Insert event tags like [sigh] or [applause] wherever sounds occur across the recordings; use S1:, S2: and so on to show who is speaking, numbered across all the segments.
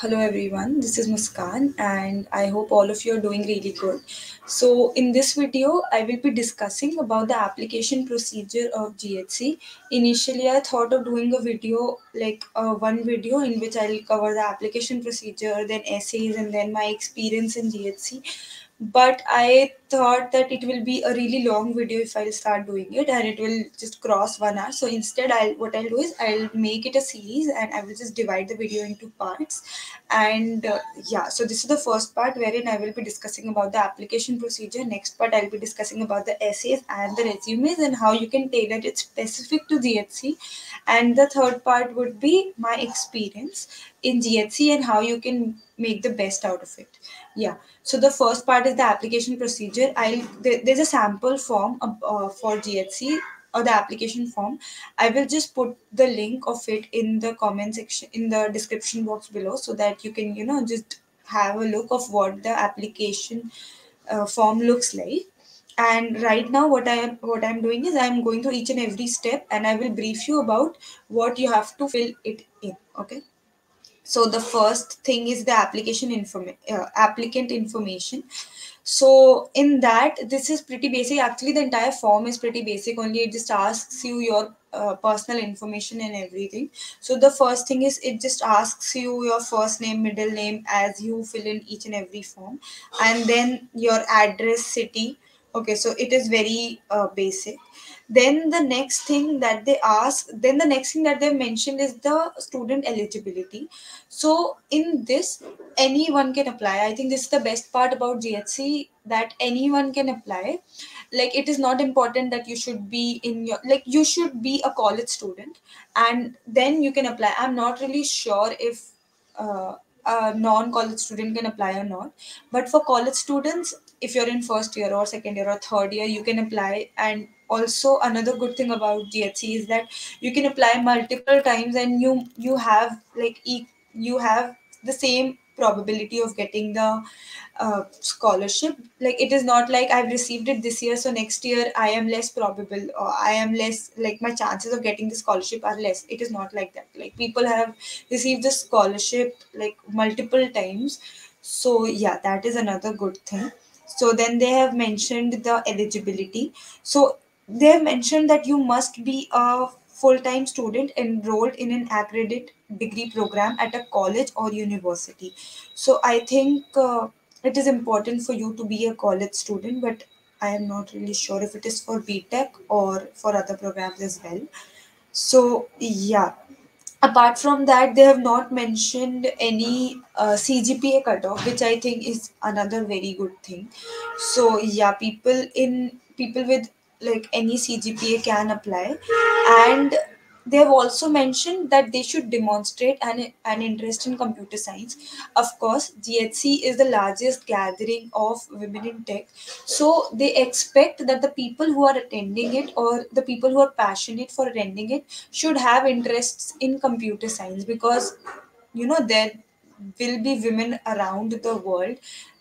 S1: hello everyone, this is Muskan and I hope all of you are doing really good. So in this video, I will be discussing about the application procedure of GHC. Initially, I thought of doing a video like uh, one video in which I'll cover the application procedure, then essays and then my experience in GHC but I thought that it will be a really long video if I'll start doing it and it will just cross one hour. So instead, I'll what I'll do is I'll make it a series and I will just divide the video into parts. And uh, yeah, so this is the first part wherein I will be discussing about the application procedure. Next part, I'll be discussing about the essays and the resumes and how you can tailor it specific to GHC. And the third part would be my experience in GHC and how you can make the best out of it. Yeah. So the first part is the application procedure. I'll there, there's a sample form uh, uh, for GHC or the application form. I will just put the link of it in the comment section in the description box below so that you can you know just have a look of what the application uh, form looks like and right now what i am what i'm doing is i'm going through each and every step and i will brief you about what you have to fill it in okay so the first thing is the application inform uh, applicant information. So in that this is pretty basic. Actually the entire form is pretty basic only. It just asks you your uh, personal information and everything. So the first thing is it just asks you your first name middle name as you fill in each and every form. And then your address city. Okay so it is very uh, basic then the next thing that they ask then the next thing that they mentioned is the student eligibility. So in this anyone can apply. I think this is the best part about ghc that anyone can apply. Like it is not important that you should be in your like you should be a college student and then you can apply. I'm not really sure if uh, a non-college student can apply or not. But for college students if you're in first year or second year or third year you can apply and also another good thing about GHC is that you can apply multiple times and you you have like you have the same probability of getting the uh, scholarship. Like it is not like i've received it this year so next year i am less probable or i am less like my chances of getting the scholarship are less. It is not like that. Like people have received the scholarship like multiple times. So yeah that is another good thing. So then they have mentioned the eligibility. So they have mentioned that you must be a full-time student enrolled in an accredited degree program at a college or university. So i think uh, it is important for you to be a college student but i am not really sure if it is for btech or for other programs as well. So yeah. Apart from that they have not mentioned any uh, cgpa cutoff which i think is another very good thing. So yeah people in people with like any cgpa can apply. And they have also mentioned that they should demonstrate an, an interest in computer science. Of course ghc is the largest gathering of women in tech. So they expect that the people who are attending it or the people who are passionate for attending it should have interests in computer science because you know there will be women around the world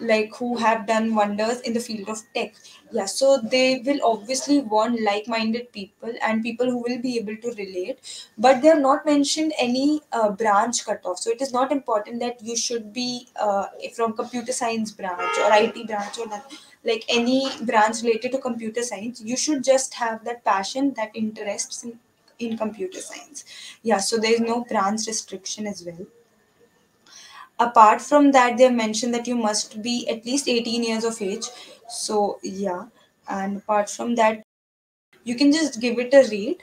S1: like who have done wonders in the field of tech yeah so they will obviously want like-minded people and people who will be able to relate but they have not mentioned any uh, branch cutoff. So it is not important that you should be uh, from computer science branch or it branch or not, like any branch related to computer science you should just have that passion that interests in, in computer science. Yeah so there is no branch restriction as well apart from that they mentioned that you must be at least 18 years of age. So yeah. And apart from that you can just give it a read.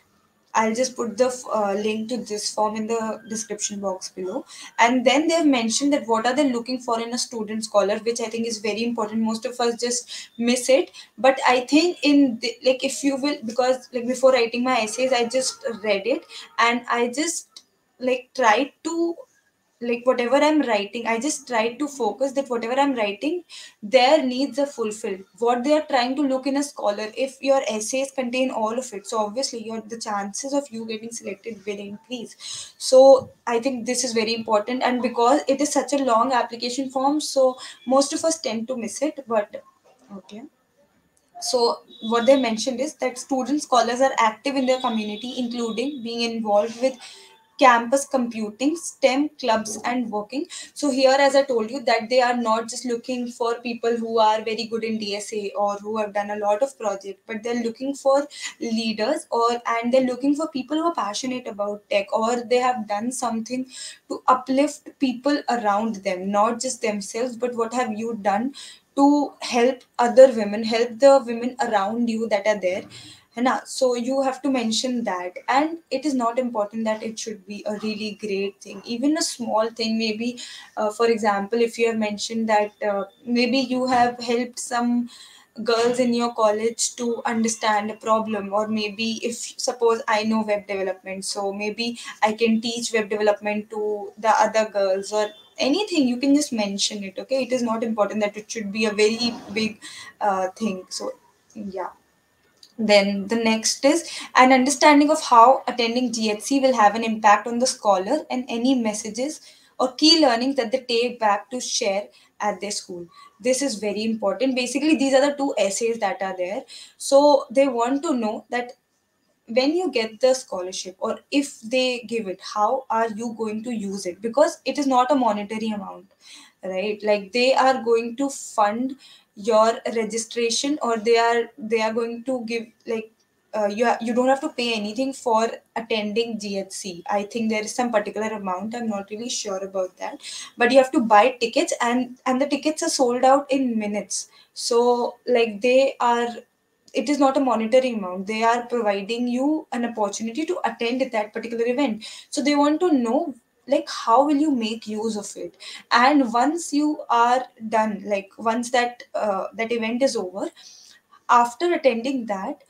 S1: I'll just put the uh, link to this form in the description box below. And then they've mentioned that what are they looking for in a student scholar which i think is very important. Most of us just miss it. But i think in the, like if you will because like before writing my essays i just read it. And i just like tried to like whatever i'm writing i just try to focus that whatever i'm writing their needs are fulfilled. What they are trying to look in a scholar if your essays contain all of it so obviously your the chances of you getting selected will increase. So i think this is very important and because it is such a long application form so most of us tend to miss it but okay. So what they mentioned is that student scholars are active in their community including being involved with campus computing, STEM clubs, and working. So, here, as I told you, that they are not just looking for people who are very good in DSA or who have done a lot of projects, but they're looking for leaders or and they're looking for people who are passionate about tech or they have done something to uplift people around them, not just themselves, but what have you done to help other women, help the women around you that are there so you have to mention that. And it is not important that it should be a really great thing. Even a small thing maybe uh, for example if you have mentioned that uh, maybe you have helped some girls in your college to understand a problem. Or maybe if suppose i know web development so maybe i can teach web development to the other girls or anything. You can just mention it okay? It is not important that it should be a very big uh, thing. So yeah then the next is an understanding of how attending GHC will have an impact on the scholar and any messages or key learnings that they take back to share at their school. This is very important. Basically, these are the two essays that are there. So they want to know that when you get the scholarship or if they give it, how are you going to use it? Because it is not a monetary amount, right? Like they are going to fund your registration or they are they are going to give like uh, you ha- you don't have to pay anything for attending GHC. I think there is some particular amount. I'm not really sure about that, but you have to buy tickets and and the tickets are sold out in minutes. So like they are, it is not a monetary amount. They are providing you an opportunity to attend that particular event. So they want to know like how will you make use of it? And once you are done like once that uh, that event is over after attending that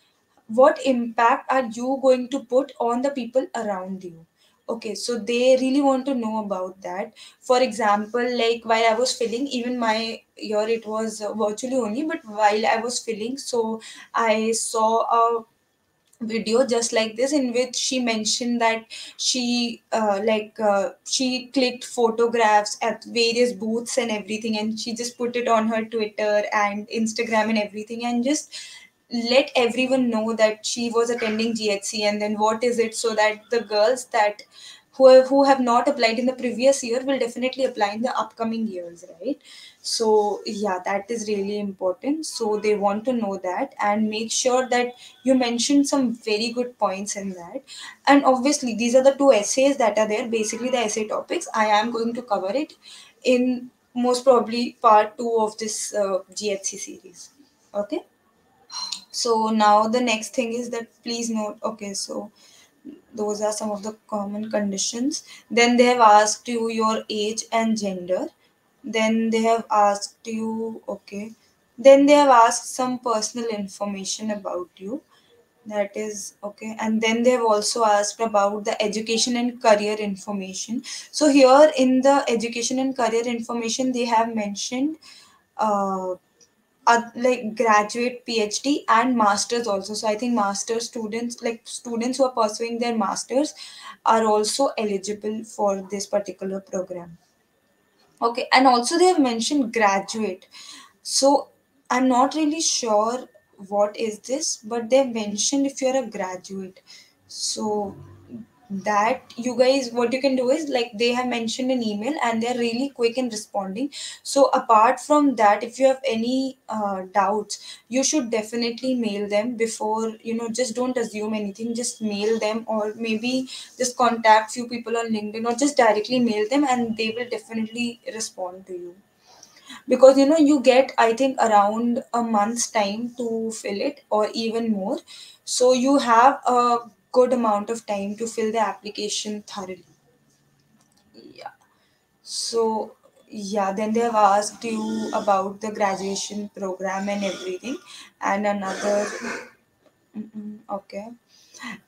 S1: what impact are you going to put on the people around you? Okay so they really want to know about that. For example like while i was filling even my year it was virtually only but while i was filling so i saw a video just like this in which she mentioned that she uh, like uh, she clicked photographs at various booths and everything and she just put it on her twitter and instagram and everything and just let everyone know that she was attending GHC and then what is it so that the girls that who have, who have not applied in the previous year will definitely apply in the upcoming years right? So yeah that is really important. So they want to know that and make sure that you mentioned some very good points in that. And obviously these are the two essays that are there. Basically the essay topics. I am going to cover it in most probably part 2 of this uh, GHC series. Okay? So now the next thing is that please note okay so those are some of the common conditions. Then they have asked you your age and gender. Then they have asked you okay. Then they have asked some personal information about you. That is okay. And then they have also asked about the education and career information. So here in the education and career information they have mentioned uh, uh, like graduate phd and masters also. So i think master students like students who are pursuing their masters are also eligible for this particular program. Okay and also they have mentioned graduate. So i'm not really sure what is this but they mentioned if you're a graduate. So that you guys what you can do is like they have mentioned an email and they're really quick in responding. So apart from that if you have any uh, doubts you should definitely mail them before you know just don't assume anything. Just mail them or maybe just contact few people on linkedin or just directly mail them and they will definitely respond to you. Because you know you get i think around a month's time to fill it or even more. So you have a good amount of time to fill the application thoroughly yeah so yeah then they have asked you about the graduation program and everything and another okay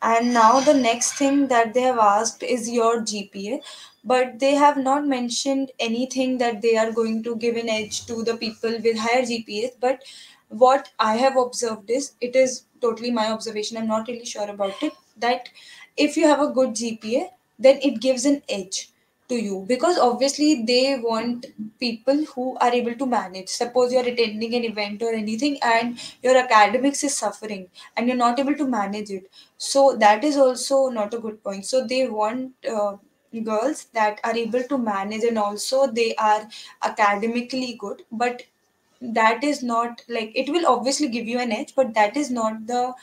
S1: and now the next thing that they have asked is your GPA, but they have not mentioned anything that they are going to give an edge to the people with higher GPAs. But what I have observed is it is totally my observation. I'm not really sure about it. That if you have a good GPA, then it gives an edge to you. Because obviously they want people who are able to manage. Suppose you're attending an event or anything and your academics is suffering and you're not able to manage it. So that is also not a good point. So they want uh, girls that are able to manage and also they are academically good but that is not like it will obviously give you an edge but that is not the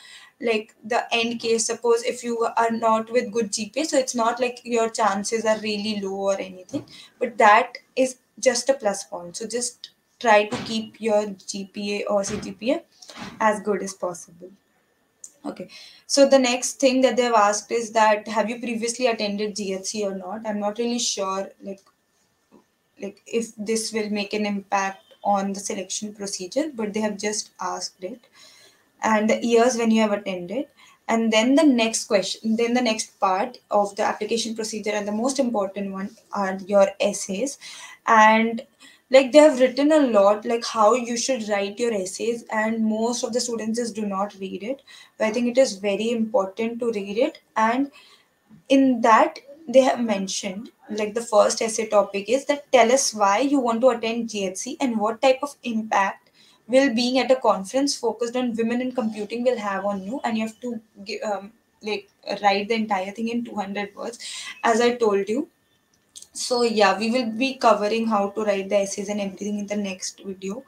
S1: like the end case suppose if you are not with good gpa so it's not like your chances are really low or anything but that is just a plus point. So just try to keep your gpa or cgpa as good as possible. Okay. So the next thing that they've asked is that have you previously attended ghc or not? I'm not really sure like like if this will make an impact on the selection procedure but they have just asked it and the years when you have attended. And then the next question then the next part of the application procedure and the most important one are your essays. And like they have written a lot like how you should write your essays and most of the students just do not read it. But i think it is very important to read it. And in that they have mentioned like the first essay topic is that tell us why you want to attend GHC and what type of impact will being at a conference focused on women in computing will have on you and you have to um, like write the entire thing in 200 words as i told you so yeah we will be covering how to write the essays and everything in the next video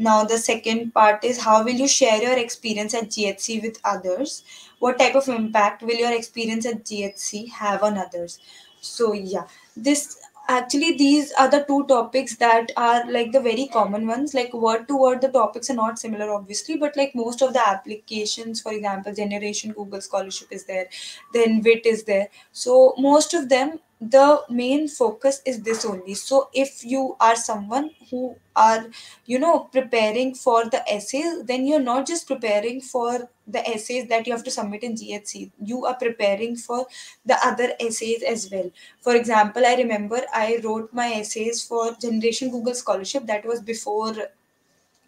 S1: now, the second part is how will you share your experience at GHC with others? What type of impact will your experience at GHC have on others? So, yeah, this actually these are the two topics that are like the very common ones. Like, word to word, the topics are not similar, obviously, but like most of the applications, for example, Generation Google Scholarship is there, then WIT is there. So, most of them the main focus is this only. So if you are someone who are you know preparing for the essays then you're not just preparing for the essays that you have to submit in GHC you are preparing for the other essays as well. For example i remember i wrote my essays for generation google scholarship. That was before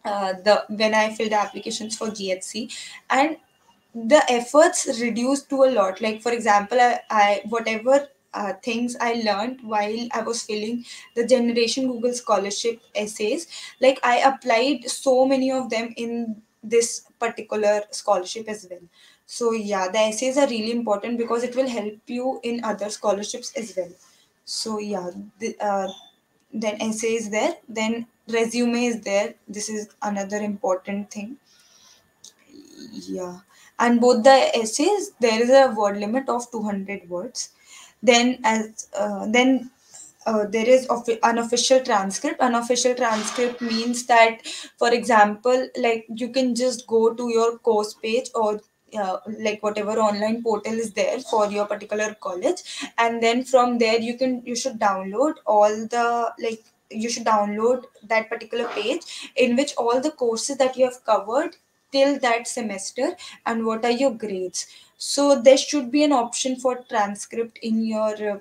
S1: uh, the when i filled the applications for GHC and the efforts reduced to a lot. Like for example i, I whatever uh, things i learned while i was filling the generation google scholarship essays. Like i applied so many of them in this particular scholarship as well. So yeah the essays are really important because it will help you in other scholarships as well. So yeah the, uh, then essay is there then resume is there. This is another important thing. Yeah. And both the essays there is a word limit of 200 words then as uh, then uh, there is offi- unofficial transcript. Unofficial transcript means that for example like you can just go to your course page or uh, like whatever online portal is there for your particular college. And then from there you can you should download all the like you should download that particular page in which all the courses that you have covered till that semester and what are your grades so there should be an option for transcript in your uh,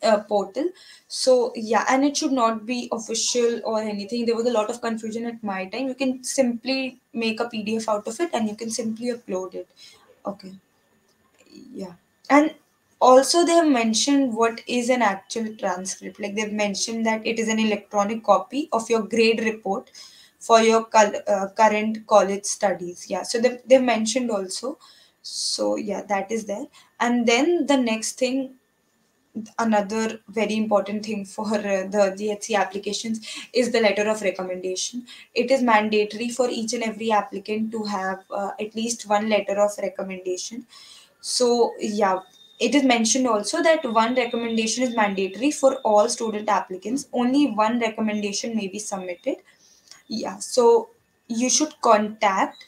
S1: uh, portal. So yeah and it should not be official or anything. There was a lot of confusion at my time. You can simply make a pdf out of it and you can simply upload it. Okay. Yeah. And also they have mentioned what is an actual transcript. Like they've mentioned that it is an electronic copy of your grade report for your uh, current college studies. Yeah. So they've, they've mentioned also so yeah that is there and then the next thing another very important thing for the GHC applications is the letter of recommendation. It is mandatory for each and every applicant to have uh, at least one letter of recommendation. So, yeah, it is mentioned also that one recommendation is mandatory for all student applicants. Only one recommendation may be submitted yeah, so you should contact.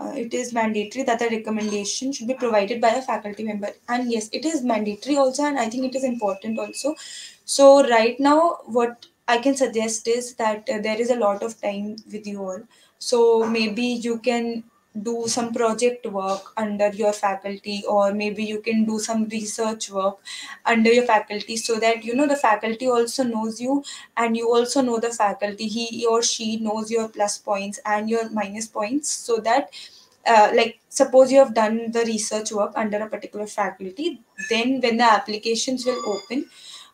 S1: Uh, it is mandatory that the recommendation should be provided by a faculty member. And yes, it is mandatory also, and I think it is important also. So, right now, what I can suggest is that uh, there is a lot of time with you all. So, maybe you can do some project work under your faculty, or maybe you can do some research work under your faculty so that you know the faculty also knows you and you also know the faculty. He or she knows your plus points and your minus points so that uh, like suppose you have done the research work under a particular faculty then when the applications will open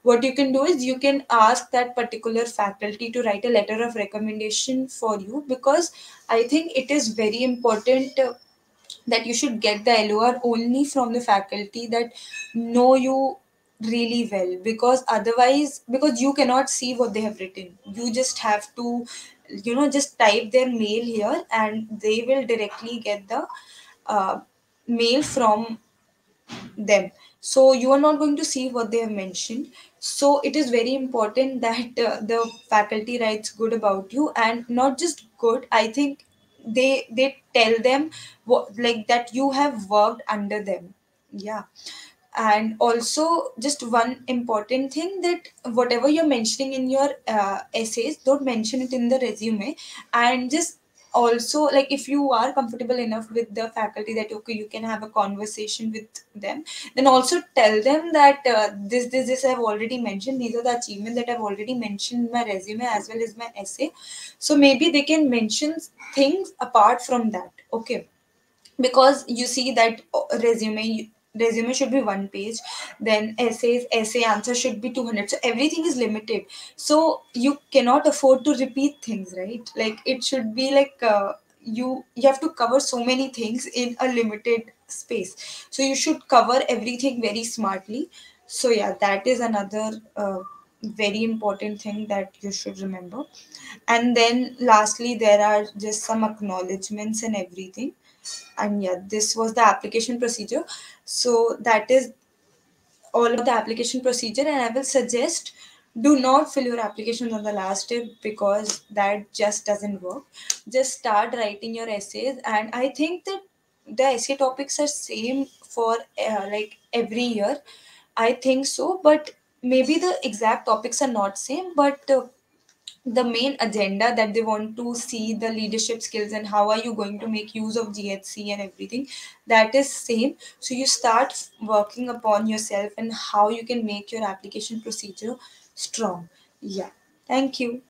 S1: what you can do is you can ask that particular faculty to write a letter of recommendation for you because i think it is very important uh, that you should get the LOR only from the faculty that know you really well because otherwise because you cannot see what they have written. You just have to you know just type their mail here and they will directly get the uh, mail from them so you are not going to see what they have mentioned. So it is very important [laughs] that uh, the faculty writes good about you and not just good. I think they they tell them what like that you have worked under them. Yeah. And also just one important thing that whatever you're mentioning in your uh, essays don't mention it in the resume. And just also like if you are comfortable enough with the faculty that okay you can have a conversation with them then also tell them that uh, this this this i've already mentioned these are the achievements that i've already mentioned in my resume as well as my essay. So maybe they can mention things apart from that okay? Because you see that uh, resume resume should be one page then essays essay answer should be 200 so everything is limited. So you cannot afford to repeat things right? Like it should be like uh, you you have to cover so many things in a limited space. So you should cover everything very smartly. So yeah that is another uh, very important thing that you should remember. And then lastly there are just some acknowledgements and everything and yeah this was the application procedure. So that is all about the application procedure. And i will suggest do not fill your application on the last day because that just doesn't work. Just start writing your essays. And i think that the essay topics are same for uh, like every year. I think so. But maybe the exact topics are not same. But uh, the main agenda that they want to see the leadership skills and how are you going to make use of GHC and everything that is same. So you start working upon yourself and how you can make your application procedure strong. Yeah. Thank you